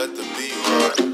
let the beat run.